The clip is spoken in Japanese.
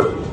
you